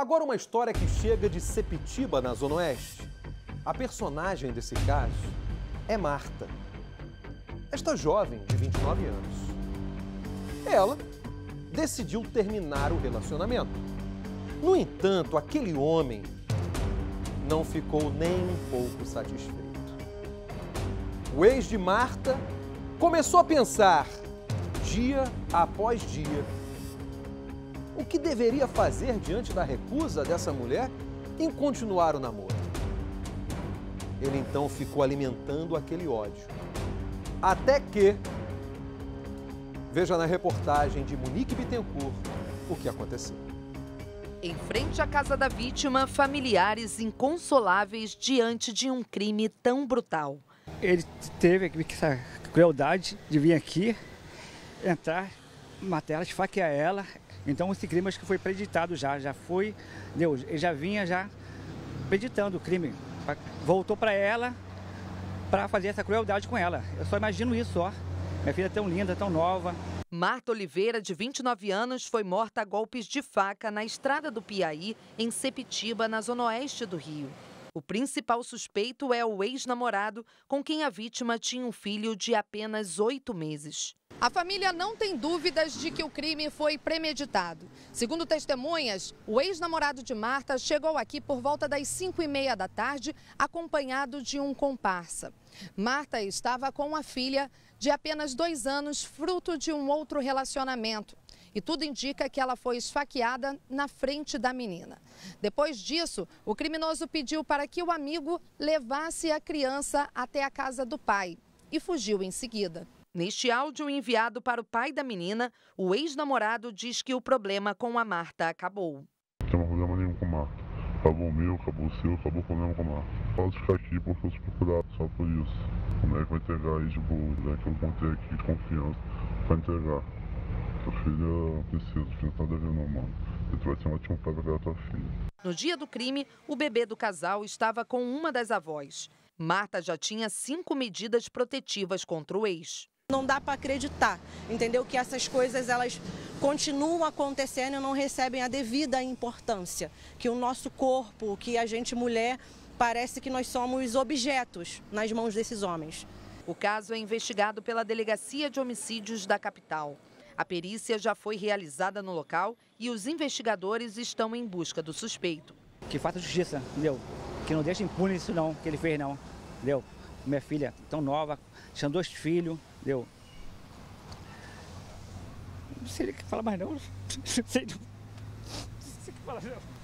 Agora uma história que chega de Sepitiba, na Zona Oeste. A personagem desse caso é Marta. Esta jovem de 29 anos. Ela decidiu terminar o relacionamento. No entanto, aquele homem não ficou nem um pouco satisfeito. O ex de Marta começou a pensar, dia após dia, o que deveria fazer diante da recusa dessa mulher em continuar o namoro. Ele então ficou alimentando aquele ódio. Até que, veja na reportagem de Monique Bittencourt o que aconteceu. Em frente à casa da vítima, familiares inconsoláveis diante de um crime tão brutal. Ele teve essa crueldade de vir aqui, entrar, matar ela, esfaquear ela. Então esse crime acho que foi preditado já, já foi, Deus, ele já vinha já preditando o crime. Voltou para ela para fazer essa crueldade com ela. Eu só imagino isso, ó. Minha filha é tão linda, tão nova. Marta Oliveira, de 29 anos, foi morta a golpes de faca na estrada do Piaí, em Sepitiba, na zona oeste do Rio. O principal suspeito é o ex-namorado, com quem a vítima tinha um filho de apenas oito meses. A família não tem dúvidas de que o crime foi premeditado. Segundo testemunhas, o ex-namorado de Marta chegou aqui por volta das 5 e meia da tarde, acompanhado de um comparsa. Marta estava com a filha de apenas dois anos, fruto de um outro relacionamento. E tudo indica que ela foi esfaqueada na frente da menina. Depois disso, o criminoso pediu para que o amigo levasse a criança até a casa do pai e fugiu em seguida. Neste áudio enviado para o pai da menina, o ex-namorado diz que o problema com a Marta acabou. Não tem problema nenhum com a Marta. Acabou o meu, acabou o seu, acabou o problema com a Marta. Pode ficar aqui porque eu sou procurado, só por isso. O médico vai entregar aí de boa, né, que eu encontrei aqui de confiança, vai entregar. Sua filha precisa, a filha tá devendo, mano. Ele vai ser um ótimo pai pra tua filha. No dia do crime, o bebê do casal estava com uma das avós. Marta já tinha cinco medidas protetivas contra o ex. Não dá para acreditar, entendeu? Que essas coisas elas continuam acontecendo e não recebem a devida importância. Que o nosso corpo, que a gente mulher, parece que nós somos objetos nas mãos desses homens. O caso é investigado pela Delegacia de Homicídios da capital. A perícia já foi realizada no local e os investigadores estão em busca do suspeito. Que faça justiça, entendeu? Que não deixe impune isso não, que ele fez não, entendeu? Minha filha tão nova, tinha dois filhos, Deu. Não sei o que falar mais não. Não sei. O que falar não.